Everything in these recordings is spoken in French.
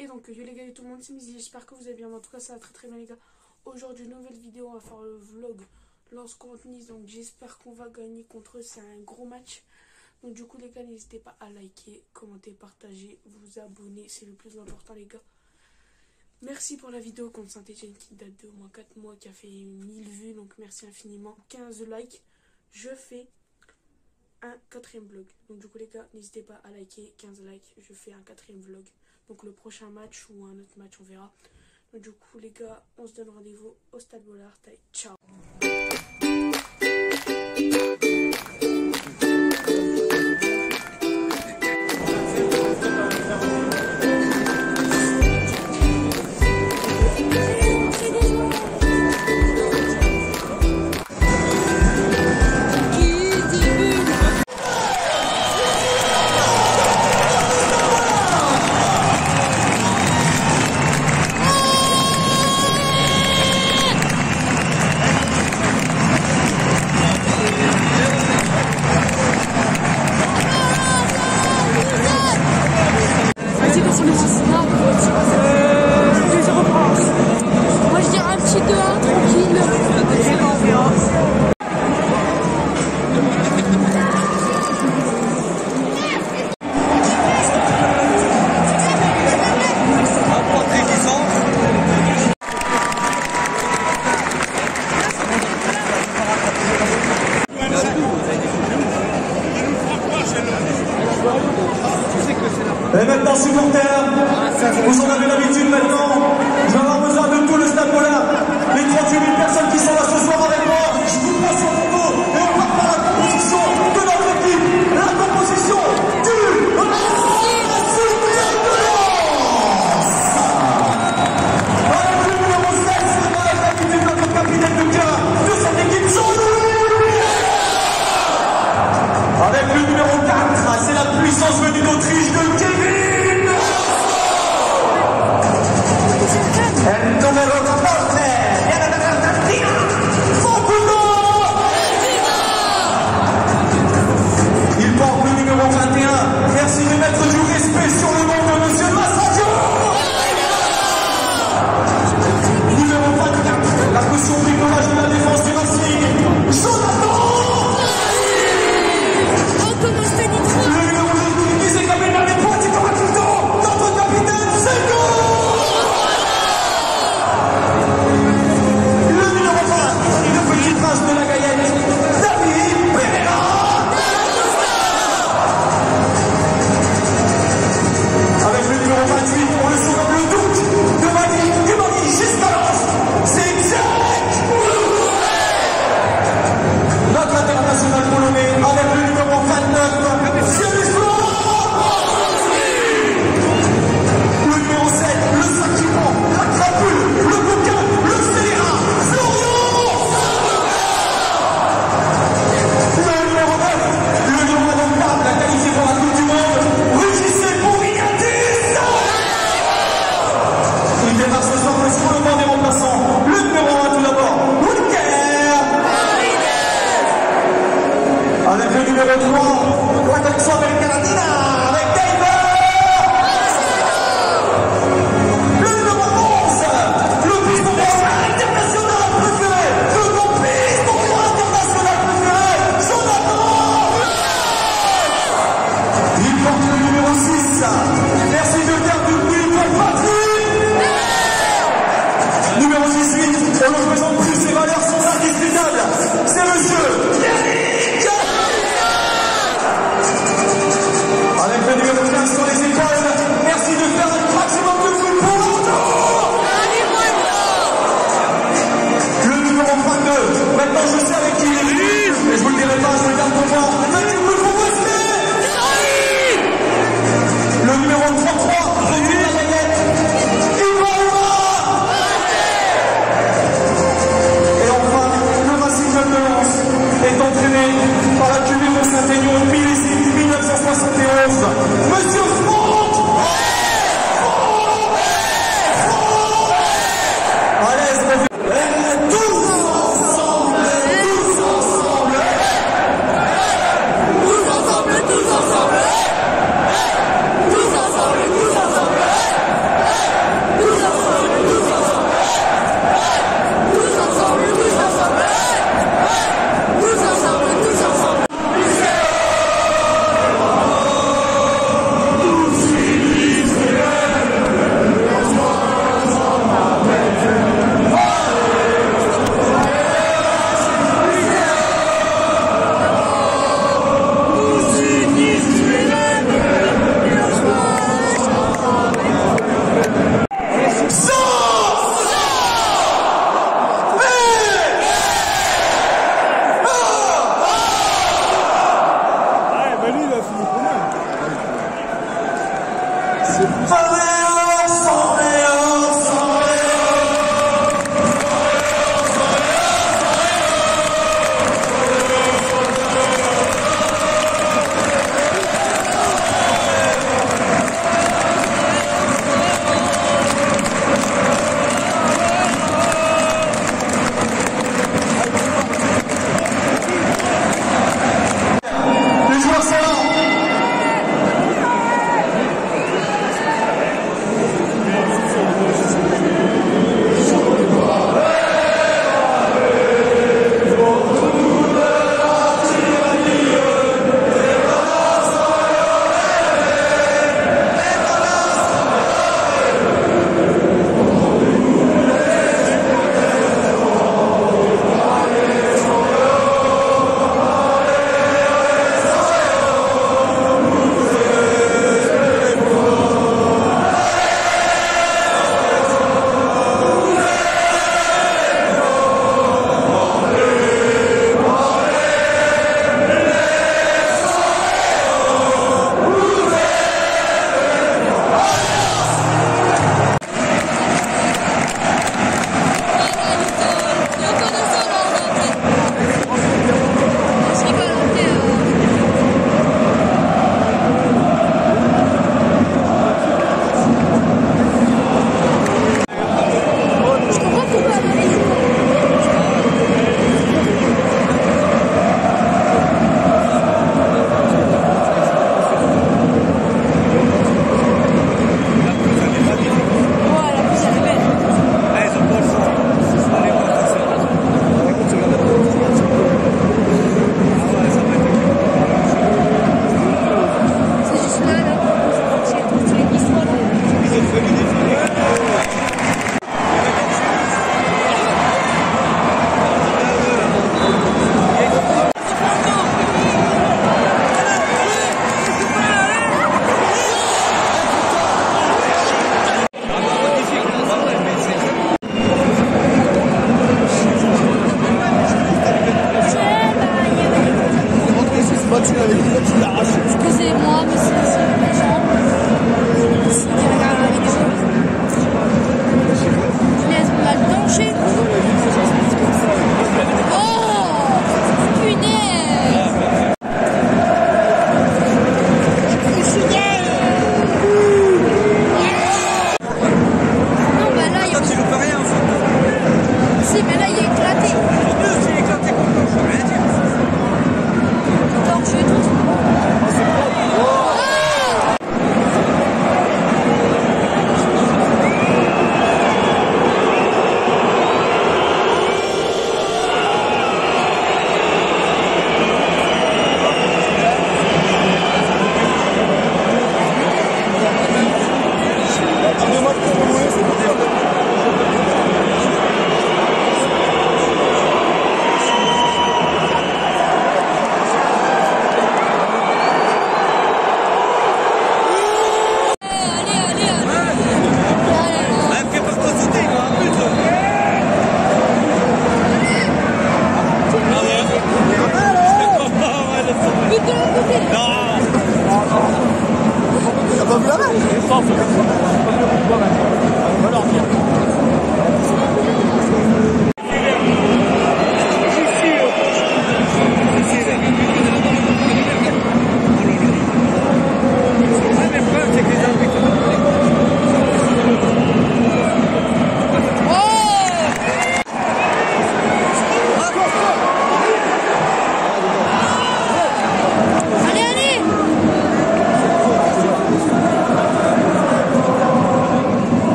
Et donc, yo les gars et tout le monde, c'est Mizzy, j'espère que vous allez bien. En tout cas, ça va très très bien les gars. Aujourd'hui, nouvelle vidéo, on va faire le vlog contre Nice. Donc, j'espère qu'on va gagner contre eux. C'est un gros match. Donc, du coup, les gars, n'hésitez pas à liker, commenter, partager, vous abonner. C'est le plus important, les gars. Merci pour la vidéo contre Saint-Etienne qui date de au moins 4 mois, qui a fait 1000 vues. Donc, merci infiniment. 15 likes. Je fais un quatrième vlog. Donc, du coup, les gars, n'hésitez pas à liker. 15 likes. Je fais un quatrième vlog. Donc le prochain match ou un autre match, on verra. Donc du coup, les gars, on se donne rendez-vous au Stade Bollard. Ciao On a fait numéro 3. Forever.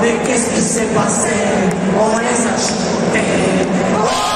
mais qu'est-ce qui s'est passé On les a chutés.